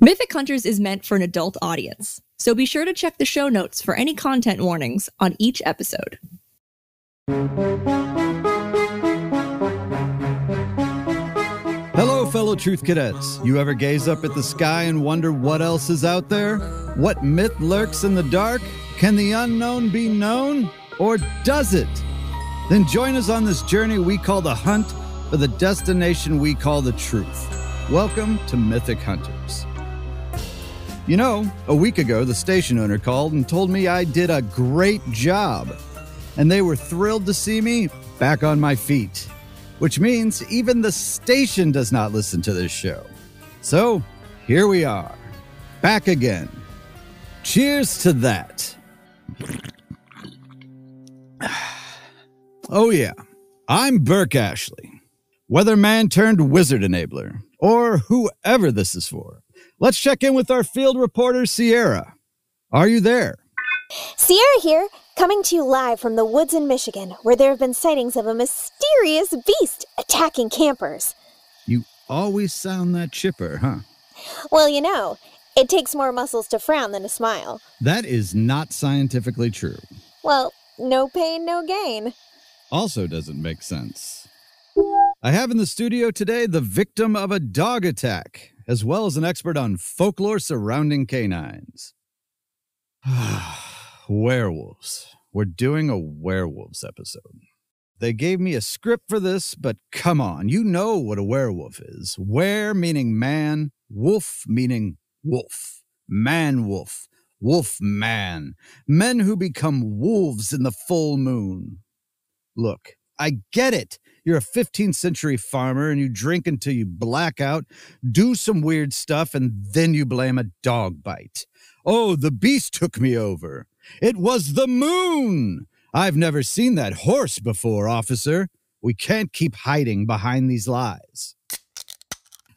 Mythic Hunters is meant for an adult audience, so be sure to check the show notes for any content warnings on each episode. Hello, fellow truth cadets. You ever gaze up at the sky and wonder what else is out there? What myth lurks in the dark? Can the unknown be known? Or does it? Then join us on this journey we call the hunt for the destination we call the truth. Welcome to Mythic Hunters. You know, a week ago, the station owner called and told me I did a great job. And they were thrilled to see me back on my feet, which means even the station does not listen to this show. So here we are, back again. Cheers to that. Oh, yeah. I'm Burke Ashley, weatherman turned wizard enabler, or whoever this is for. Let's check in with our field reporter, Sierra. Are you there? Sierra here, coming to you live from the woods in Michigan, where there have been sightings of a mysterious beast attacking campers. You always sound that chipper, huh? Well, you know, it takes more muscles to frown than to smile. That is not scientifically true. Well, no pain, no gain. Also doesn't make sense. I have in the studio today the victim of a dog attack, as well as an expert on folklore surrounding canines. werewolves. We're doing a werewolves episode. They gave me a script for this, but come on, you know what a werewolf is. Were meaning man, wolf meaning wolf, man wolf, wolf man, men who become wolves in the full moon. Look, I get it. You're a 15th century farmer and you drink until you black out, do some weird stuff, and then you blame a dog bite. Oh, the beast took me over. It was the moon. I've never seen that horse before, officer. We can't keep hiding behind these lies.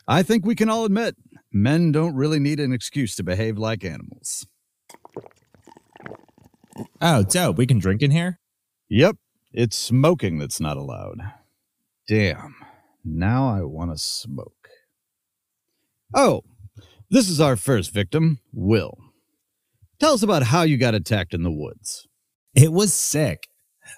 I think we can all admit men don't really need an excuse to behave like animals. Oh, dope. We can drink in here? Yep, it's smoking that's not allowed. Damn, now I want to smoke. Oh, this is our first victim, Will. Tell us about how you got attacked in the woods. It was sick.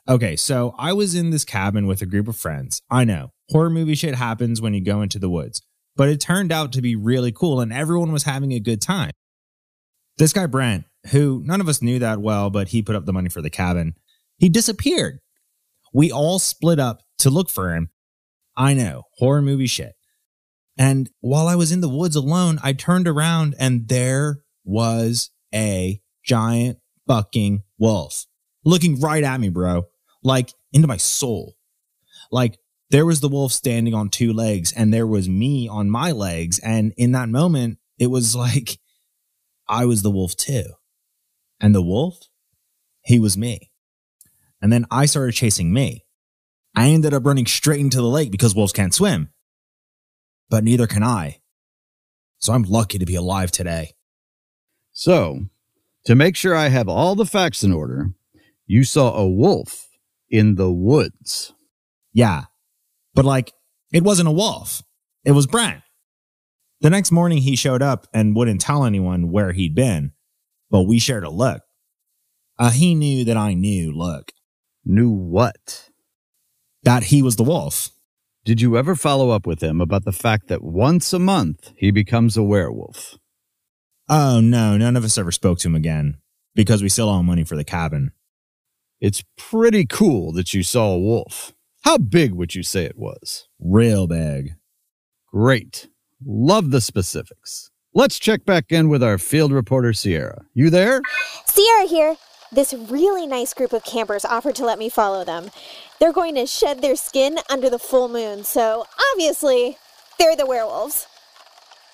Okay, so I was in this cabin with a group of friends. I know, horror movie shit happens when you go into the woods, but it turned out to be really cool and everyone was having a good time. This guy, Brent, who none of us knew that well, but he put up the money for the cabin, he disappeared. We all split up to look for him. I know, horror movie shit. And while I was in the woods alone, I turned around and there was a giant fucking wolf looking right at me, bro. Like into my soul. Like there was the wolf standing on two legs and there was me on my legs. And in that moment, it was like I was the wolf too. And the wolf, he was me. And then I started chasing me. I ended up running straight into the lake because wolves can't swim. But neither can I. So I'm lucky to be alive today. So, to make sure I have all the facts in order, you saw a wolf in the woods. Yeah. But like, it wasn't a wolf. It was Brent. The next morning he showed up and wouldn't tell anyone where he'd been, but we shared a look. Uh, he knew that I knew look. Knew what? That he was the wolf. Did you ever follow up with him about the fact that once a month he becomes a werewolf? Oh no, none of us ever spoke to him again because we still owe money for the cabin. It's pretty cool that you saw a wolf. How big would you say it was? Real big. Great. Love the specifics. Let's check back in with our field reporter, Sierra. You there? Sierra here. This really nice group of campers offered to let me follow them. They're going to shed their skin under the full moon, so obviously, they're the werewolves.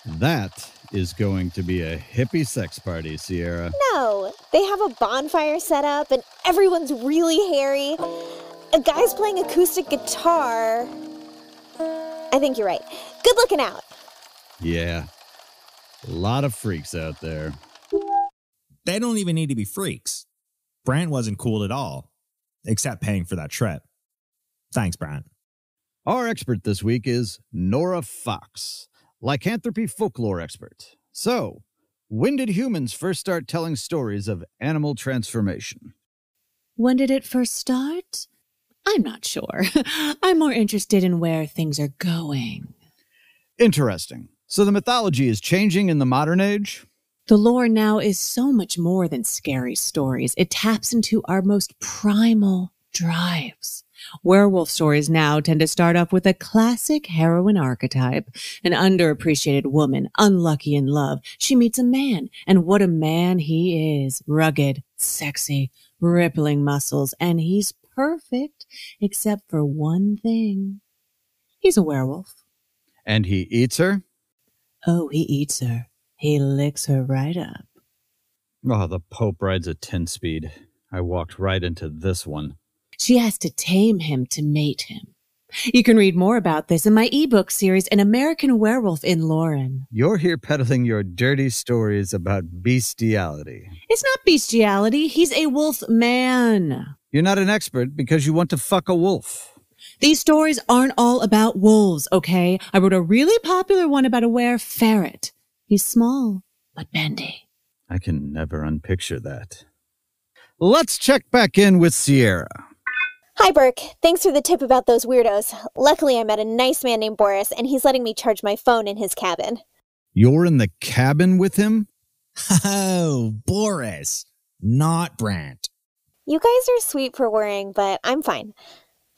That is going to be a hippie sex party, Sierra. No, they have a bonfire set up and everyone's really hairy. A guy's playing acoustic guitar. I think you're right. Good looking out. Yeah. A lot of freaks out there. They don't even need to be freaks. Brant wasn't cool at all, except paying for that trip. Thanks, Brant. Our expert this week is Nora Fox, lycanthropy folklore expert. So, when did humans first start telling stories of animal transformation? When did it first start? I'm not sure. I'm more interested in where things are going. Interesting. So, the mythology is changing in the modern age? The lore now is so much more than scary stories. It taps into our most primal drives. Werewolf stories now tend to start off with a classic heroine archetype, an underappreciated woman, unlucky in love. She meets a man, and what a man he is. Rugged, sexy, rippling muscles, and he's perfect, except for one thing. He's a werewolf. And he eats her? Oh, he eats her. He licks her right up. Oh, the Pope rides a 10 speed. I walked right into this one. She has to tame him to mate him. You can read more about this in my ebook series, An American Werewolf in Lauren. You're here peddling your dirty stories about bestiality. It's not bestiality. He's a wolf man. You're not an expert because you want to fuck a wolf. These stories aren't all about wolves, okay? I wrote a really popular one about a were ferret. He's small, but bendy. I can never unpicture that. Let's check back in with Sierra. Hi, Burke. Thanks for the tip about those weirdos. Luckily, I met a nice man named Boris, and he's letting me charge my phone in his cabin. You're in the cabin with him? Oh, Boris, not Brant. You guys are sweet for worrying, but I'm fine.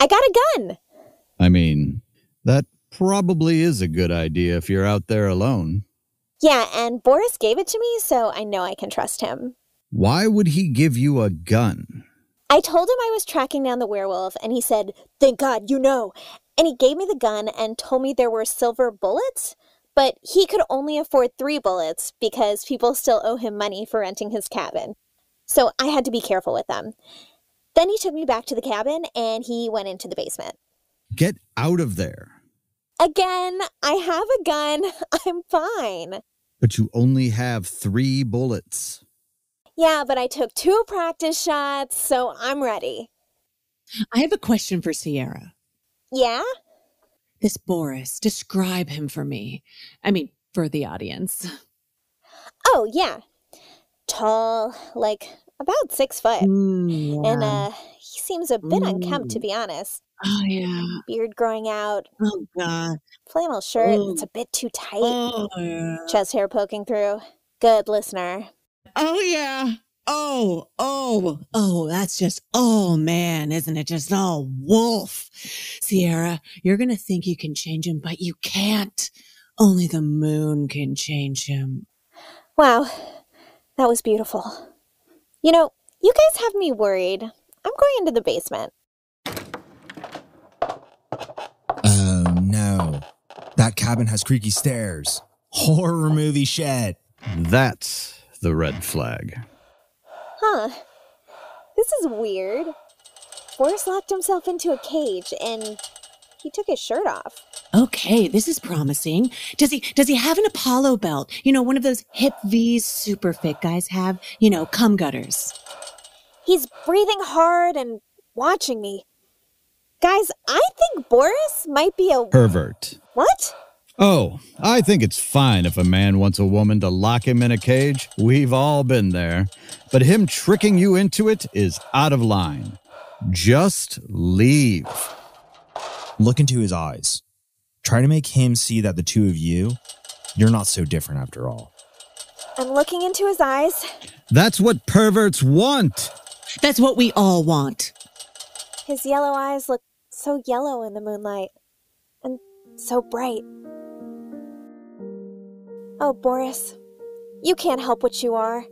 I got a gun. I mean, that probably is a good idea if you're out there alone. Yeah, and Boris gave it to me, so I know I can trust him. Why would he give you a gun? I told him I was tracking down the werewolf, and he said, Thank God, you know. And he gave me the gun and told me there were silver bullets, but he could only afford three bullets because people still owe him money for renting his cabin. So I had to be careful with them. Then he took me back to the cabin and he went into the basement. Get out of there. Again, I have a gun. I'm fine. But you only have three bullets. Yeah, but I took two practice shots, so I'm ready. I have a question for Sierra. Yeah? This Boris, describe him for me. I mean, for the audience. Oh, yeah. Tall, like about six foot. Mm, And uh he seems a bit unkempt to Mm. be honest. Oh, yeah. Beard growing out, Oh, God. flannel shirt Oh. that's a bit too tight, Oh, yeah. chest hair poking through. Good listener. Oh, yeah. Oh, oh, oh, that's just, oh man, isn't it just, oh, wolf. Sierra, you're going to think you can change him, but you can't. Only the moon can change him. Wow, that was beautiful. You know, you guys have me worried. I'm going into the basement. Cabin has creaky stairs. Horror movie shit. That's the red flag. Huh. This is weird. Boris locked himself into a cage and he took his shirt off. Okay, this is promising. Does he does he have an Apollo belt? You know, one of those hip V's super fit guys have, you know, cum gutters. He's breathing hard and watching me. Guys, I think Boris might be a. Pervert. What? Oh, I think it's fine if a man wants a woman to lock him in a cage. We've all been there. But him tricking you into it is out of line. Just leave. Look into his eyes. Try to make him see that the two of you, you're not so different after all. I'm looking into his eyes. That's what perverts want. That's what we all want. His yellow eyes look so yellow in the moonlight. And so bright. Oh, Boris. You can't help what you are.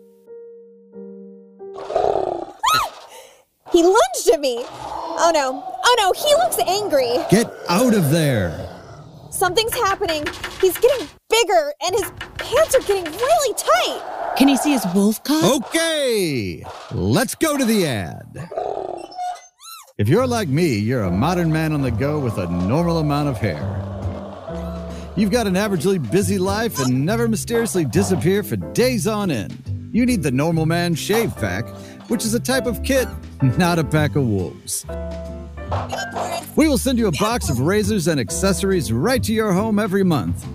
he lunged at me! Oh no. Oh no, he looks angry. Get out of there. Something's happening. He's getting bigger and his pants are getting really tight. Can you see his wolf cock? Okay, let's go to the ad. If you're like me, you're a modern man on the go with a normal amount of hair. You've got an averagely busy life and never mysteriously disappear for days on end. You need the normal man shave pack, which is a type of kit, not a pack of wolves. We will send you a box of razors and accessories right to your home every month.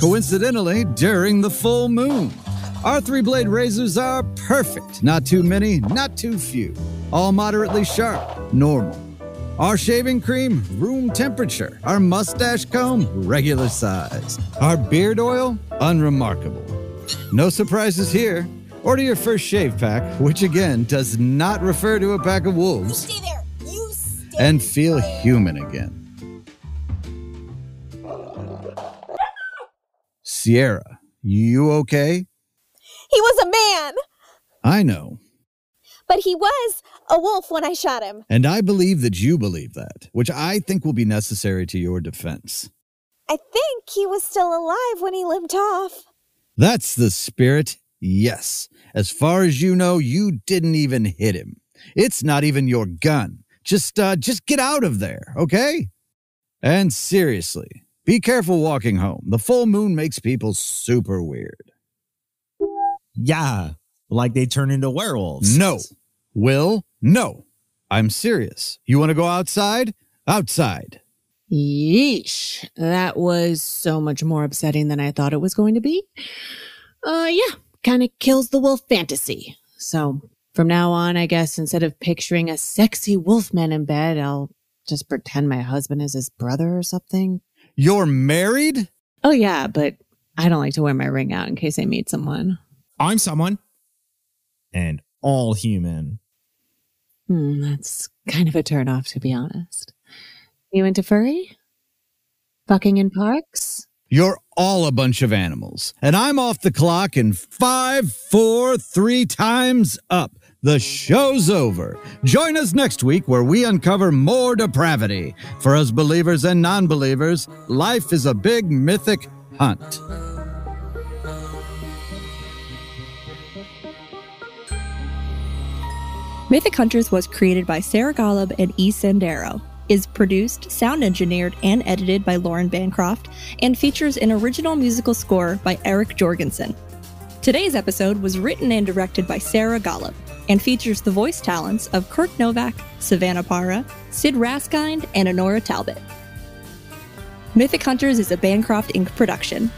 coincidentally, during the full moon. Our three blade razors are perfect. Not too many, not too few. All moderately sharp, normal. Our shaving cream, room temperature. Our mustache comb, regular size. Our beard oil, unremarkable. No surprises here. Order your first shave pack, which again does not refer to a pack of wolves, Stay there. You stay. and feel human again. Sierra, you okay? He was a man, I know. but he was a wolf when I shot him. And I believe that you believe that, which I think will be necessary to your defense. I think he was still alive when he limped off. That's the spirit. Yes. As far as you know, you didn't even hit him. It's not even your gun. Just uh just get out of there, okay? And seriously, be careful walking home. The full moon makes people super weird. Yeah, like they turn into werewolves. No. Will, no. I'm serious. You want to go outside? Outside. Yeesh. That was so much more upsetting than I thought it was going to be. Uh, yeah, kind of kills the wolf fantasy. So from now on, I guess instead of picturing a sexy wolfman in bed, I'll just pretend my husband is his brother or something. You're married? Oh, yeah, but I don't like to wear my ring out in case I meet someone. I'm someone. And all human. Hmm, that's kind of a turnoff, to be honest. You into furry? Fucking in parks? You're all a bunch of animals. And I'm off the clock in five, four, three times up. The show's over. Join us next week where we uncover more depravity. For us believers and non believers, life is a big mythic hunt. Mythic Hunters was created by Sara Ghaleb and E. Sandero, is produced, sound engineered, and edited by Lauren Bancroft, and features an original musical score by Erik Jorgenson. Today's episode was written and directed by Sara Ghaleb and features the voice talents of Kirk Novak, Savanna Parra, Sid Raskind, and Honora Talbott. Mythic Hunters is a Bancroft Inc. production.